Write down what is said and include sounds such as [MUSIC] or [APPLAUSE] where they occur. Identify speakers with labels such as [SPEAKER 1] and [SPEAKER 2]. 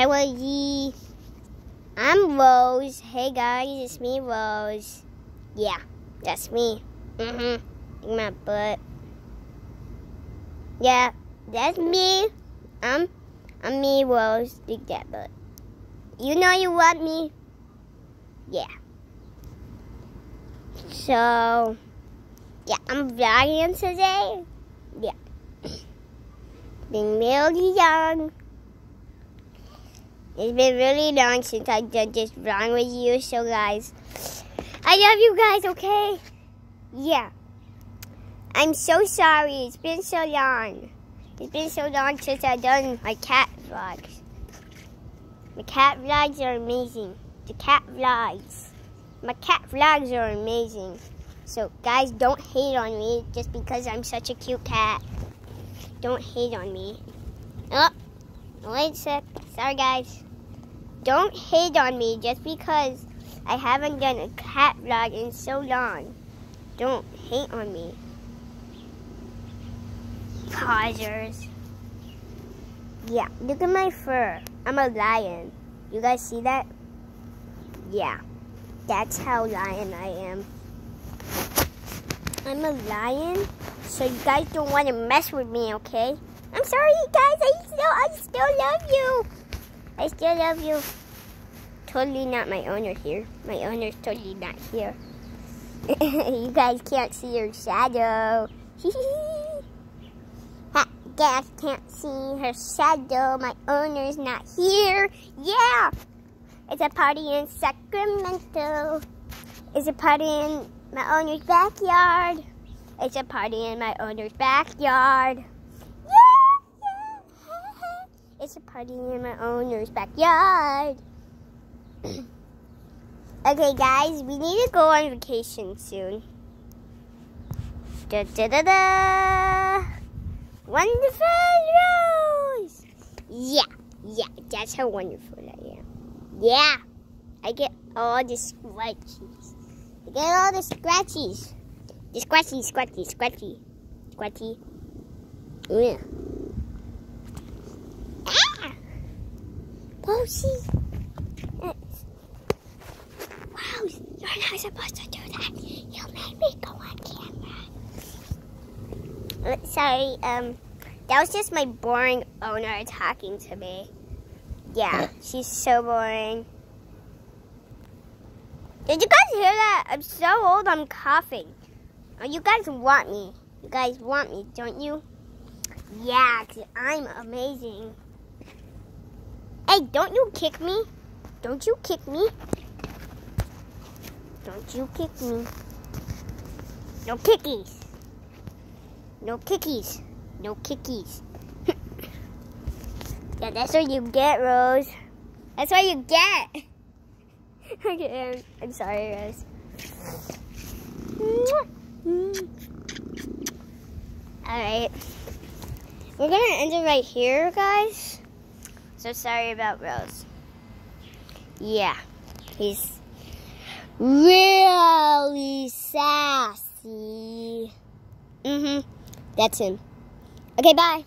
[SPEAKER 1] Hi, I'm Rose. Hey guys, it's me, Rose. Yeah, that's me. Mm-hmm. In my butt. Yeah, that's me. I'm, I'm me, Rose. Dig that butt. You know you want me. Yeah. So, yeah, I'm vlogging today. Yeah. [COUGHS] Being really young. It's been really long since I've done this vlog with you, so guys, I love you guys, okay? Yeah. I'm so sorry. It's been so long. It's been so long since I've done my cat vlogs. My cat vlogs are amazing. The cat vlogs. My cat vlogs are amazing. So, guys, don't hate on me just because I'm such a cute cat. Don't hate on me. Oh, wait a sec. Sorry, guys. Don't hate on me just because I haven't done a cat vlog in so long. Don't hate on me. Pausers. Yeah, look at my fur. I'm a lion. You guys see that? Yeah, that's how lion I am. I'm a lion, so you guys don't want to mess with me, okay? I'm sorry, guys. I still, I still love you. I still love you. Totally not my owner here. My owner's totally not here. [LAUGHS] you guys can't see her shadow. [LAUGHS] guys can't see her shadow. My owner's not here. Yeah! It's a party in Sacramento. It's a party in my owner's backyard. It's a party in my owner's backyard. It's a party in my owner's backyard. [CLEARS THROAT] okay, guys, we need to go on vacation soon. Da da da da! Wonderful Rose! Yeah, yeah, that's how wonderful I am. Yeah, I get all the scratchies. I get all the scratchies. The scratchy, scratchy, scratchy, scratchy. Yeah. Posey. Wow, you're not supposed to do that. You made me go on camera. Uh, sorry, um, that was just my boring owner talking to me. Yeah, she's so boring. Did you guys hear that? I'm so old, I'm coughing. Oh, you guys want me. You guys want me, don't you? Yeah, because I'm amazing. Hey, don't you kick me. Don't you kick me. Don't you kick me. No kickies. No kickies. No kickies. [LAUGHS] yeah, that's what you get, Rose. That's what you get. [LAUGHS] okay, I'm, sorry, Rose. Alright. We're going to end it right here, guys. So sorry about Rose. Yeah, he's really sassy. Mm-hmm. That's him. Okay, bye.